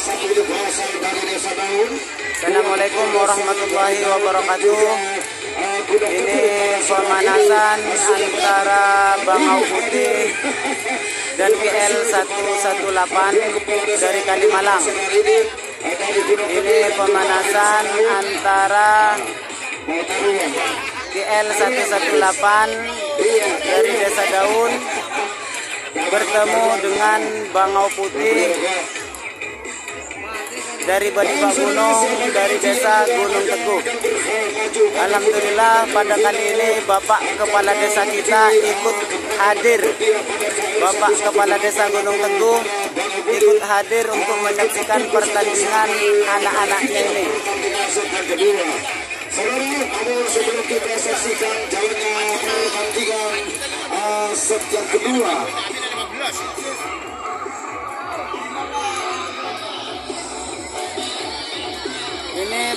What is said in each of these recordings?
Assalamualaikum warahmatullahi wabarakatuh. Ini pemanasan antara Bangau Putih dan GL 118 dari Kalimalang. Ini pemanasan antara GL 118 dari Desa Daun bertemu dengan Bangau Putih dari Badipa Gunung dari Desa Gunung Teguh. Alhamdulillah pada kali ini Bapak Kepala Desa kita ikut hadir. Bapak Kepala Desa Gunung Teguh ikut hadir untuk menyaksikan pertandingan anak-anaknya ini. Namun sebelum kita saksikan jalannya pertandingan uh, set yang kedua.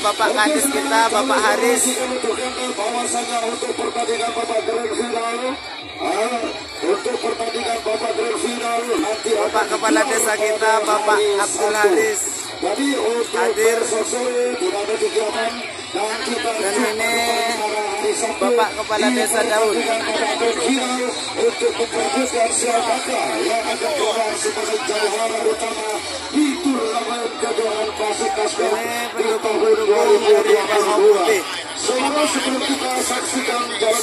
Bapak Kadis kita, Bapak Haris. untuk pertandingan babak grand untuk pertandingan babak grand final nanti Bapak Kepala Desa kita, Bapak Abdul Haris. Jadi untuk Hadir. dan ini Bapak Kepala Desa final untuk memperbutkan siapakah yang akan keluar sebagai jawara utama turnamen kejuaraan Ini di tahun pendukung-pendukung dari Bangau Putih. 2022. Saudara sebelum kita saksikan dan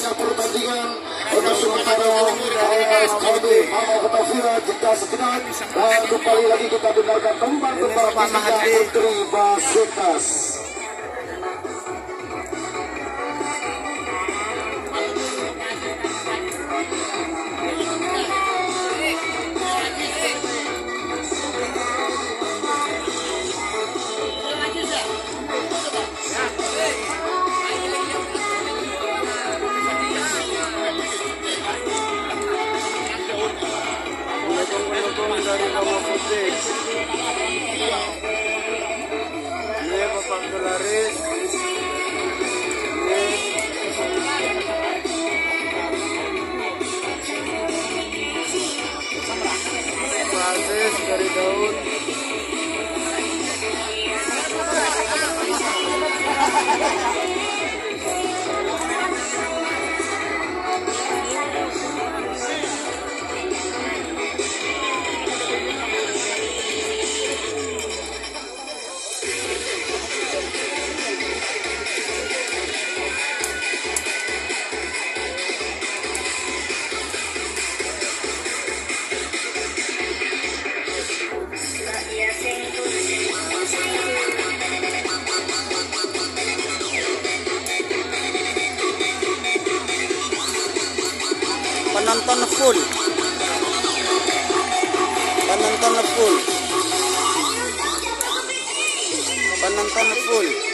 kembali lagi kita dengarkan tembang Ini tembang Bapak Penonton full. Penonton full. Penonton full.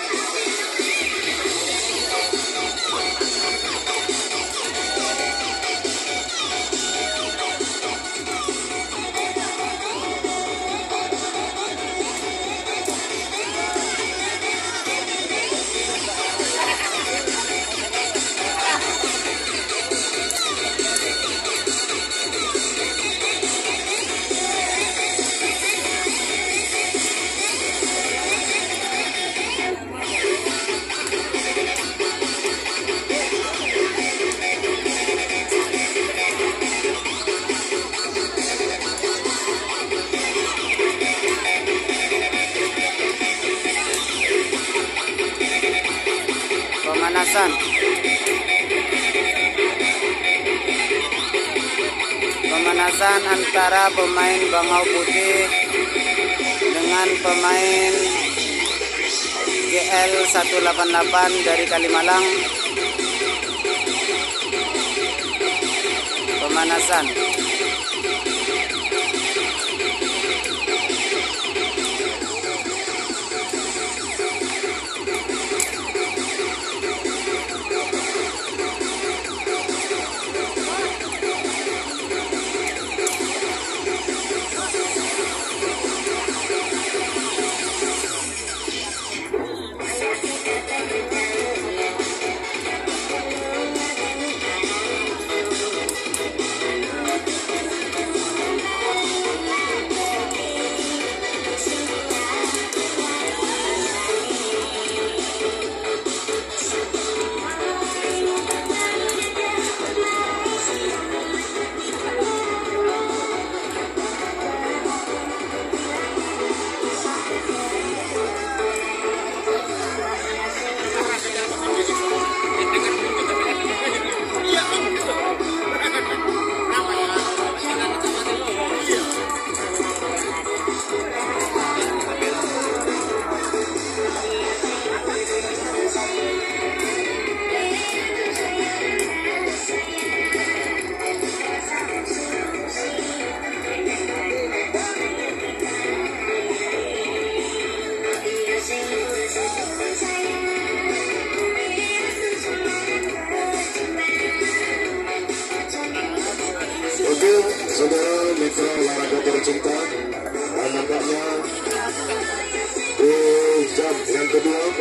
Pemanasan. Pemanasan antara pemain Bangau Putih dengan pemain GL 188 dari Kalimalang. Pemanasan.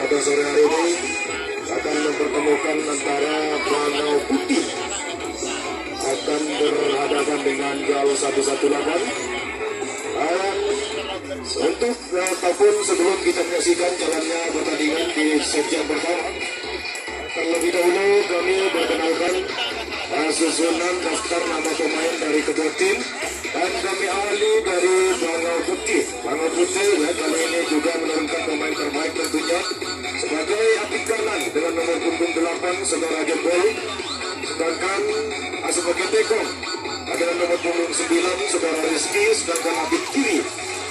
Pada sore hari ini akan mempertemukan antara Bangau Putih. Akan berhadapan dengan Gal 118 dan untuk uh, tahun sebelum kita menyaksikan jalannya pertandingan di yang pertama terlebih dahulu kami berkenalkan uh, susunan daftar nama pemain dari kedua tim dan kami awali dari Bangau Putih. Bangau Putih ya kali ini juga menurunkan pemain terbaik tentunya sebagai api kanan dengan nomor punggung 8 saudara Jempol sedangkan sebagai tekong dengan nomor punggung 9 saudara Rizky. Sedangkan api kiri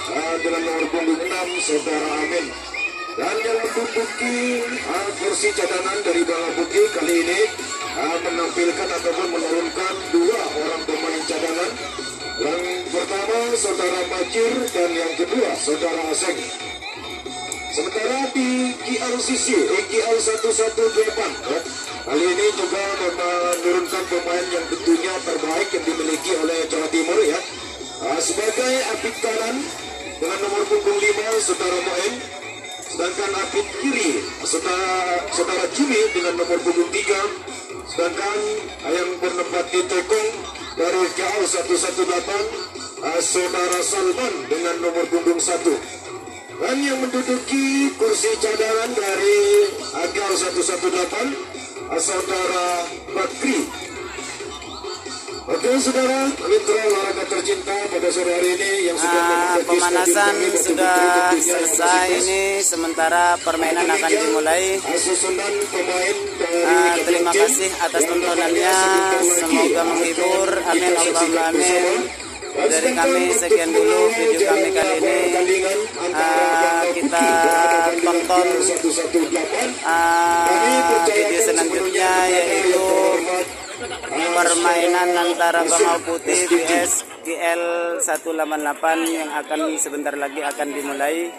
uh, dengan nomor punggung 6 saudara Amin. Dan yang menduduki uh, kursi cadangan dari Bangau Putih kali ini uh, menampilkan ataupun menurunkan dua orang pemain cadangan yang pertama saudara Majir dan yang kedua saudara Aseng. Sementara di KLCC eh, KL 118 ya, kali ini juga menurunkan pemain yang tentunya terbaik yang dimiliki oleh Jawa Timur ya. Uh, sebagai apit kanan dengan nomor punggung 5 saudara Moen sedangkan apit kiri saudara saudara Jimmy dengan nomor punggung 3 sedangkan yang menempati tekong dari KL 118 uh, saudara Salman dengan nomor punggung 1 dan yang menduduki kursi cadangan dari Agar 118 uh, saudara Oke saudara, mitra olahraga tercinta pada sore hari ini yang sudah Ah, mengikuti pemanasan sudah selesai ini sementara permainan akan dimulai. uh, Ah, kedua terima kasih atas tontonannya. Semoga menghibur. Amin, Allahumma amin. Dari kami sekian dulu video kami kali ini. Ah, kita tonton, KL 118. Ah, video selanjutnya yaitu permainan antara Bangau Putih vs GL 188 yang akan sebentar lagi akan dimulai.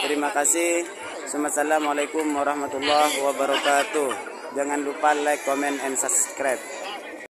Terima kasih. Assalamualaikum warahmatullahi wabarakatuh. Jangan lupa like, comment, and subscribe.